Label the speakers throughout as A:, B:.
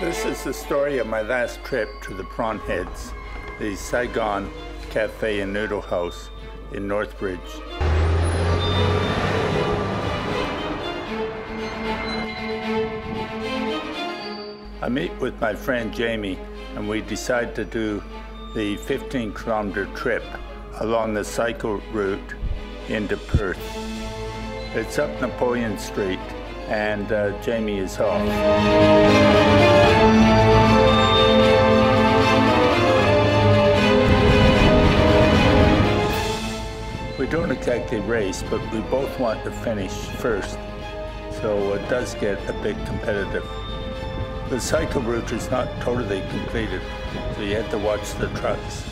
A: This is the story of my last trip to the Prawn Heads, the Saigon Cafe and Noodle House in Northbridge. I meet with my friend Jamie and we decide to do the 15 kilometer trip along the cycle route into Perth. It's up Napoleon Street and uh, Jamie is off. Don't race, but we both want to finish first, so it does get a bit competitive. The cycle route is not totally completed, so you have to watch the trucks.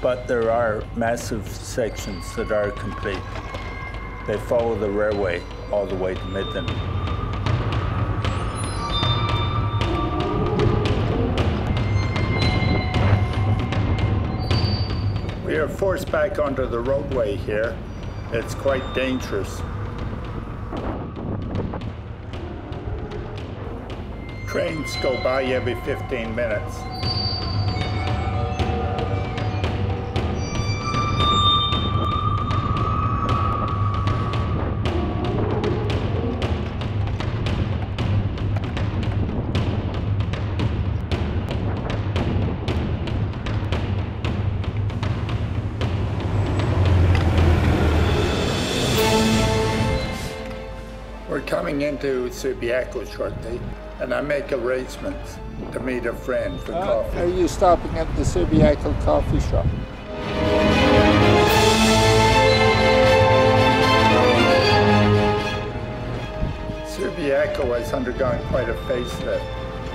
A: But there are massive sections that are complete. They follow the railway all the way to Midland. We are forced back onto the roadway here. It's quite dangerous. Trains go by every 15 minutes. Coming into Subiaco shortly, and I make arrangements to meet a friend for
B: Uh,
A: coffee.
B: are you stopping at the Subiaco coffee shop?
A: Subiaco has undergone quite a facelift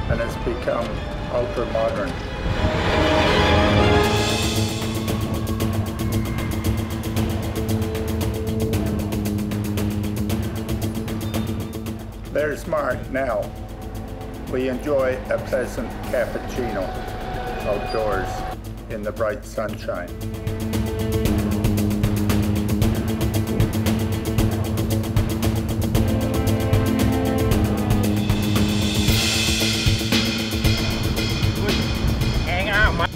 A: and has become ultra modern. There's Mark now. We enjoy a pleasant cappuccino outdoors in the bright sunshine.
C: Hang out, Mike.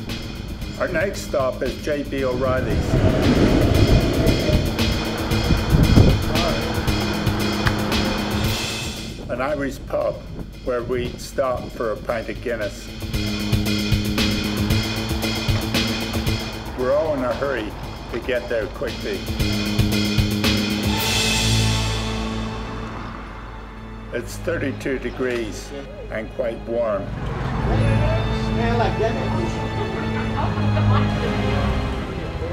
A: Our next stop is J.B. O'Reilly's. An Irish pub where we stop for a pint of Guinness. We're all in a hurry to get there quickly. It's 32 degrees and quite warm.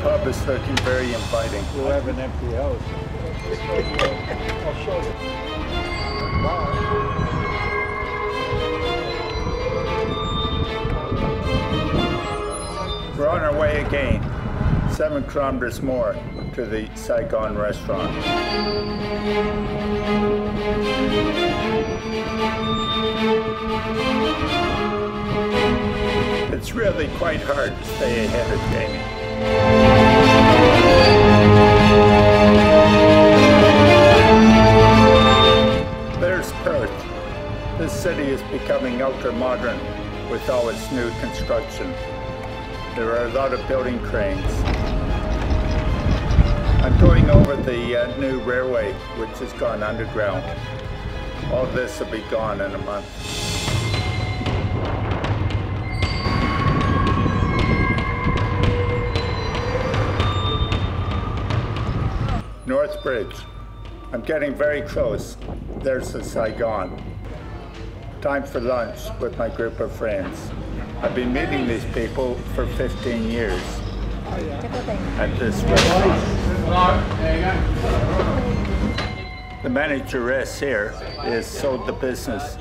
A: Pub is looking very inviting.
B: You have an empty house. I'll show you.
A: We're on our way again, seven kilometers more to the Saigon restaurant. It's really quite hard to stay ahead of Jamie. City is becoming ultra modern with all its new construction. There are a lot of building cranes. I'm going over the uh, new railway, which has gone underground. All this will be gone in a month. North Bridge. I'm getting very close. There's the Saigon. Time for lunch with my group of friends. I've been meeting these people for 15 years at this restaurant. The manageress here is sold the business.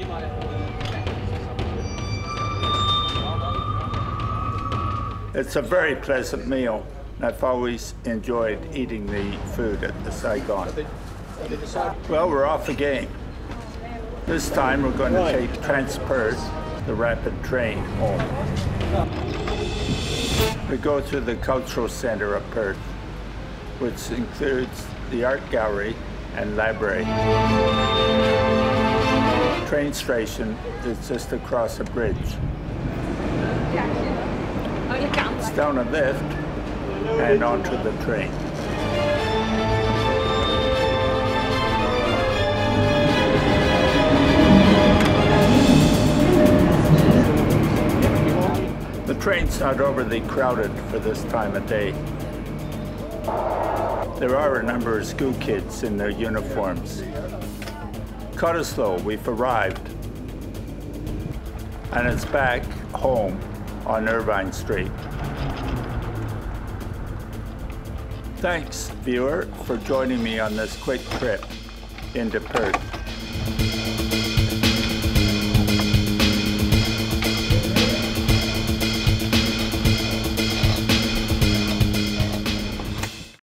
A: It's a very pleasant meal. I've always enjoyed eating the food at the Saigon. Well, we're off again. This time we're going to take Transperth, the rapid train, home. We go to the cultural center of Perth, which includes the art gallery and library. train station is just across a bridge. Oh, it's down a lift and onto the train. Train's not overly crowded for this time of day. There are a number of school kids in their uniforms. Cottesloe, we've arrived. And it's back home on Irvine Street. Thanks, viewer, for joining me on this quick trip into Perth.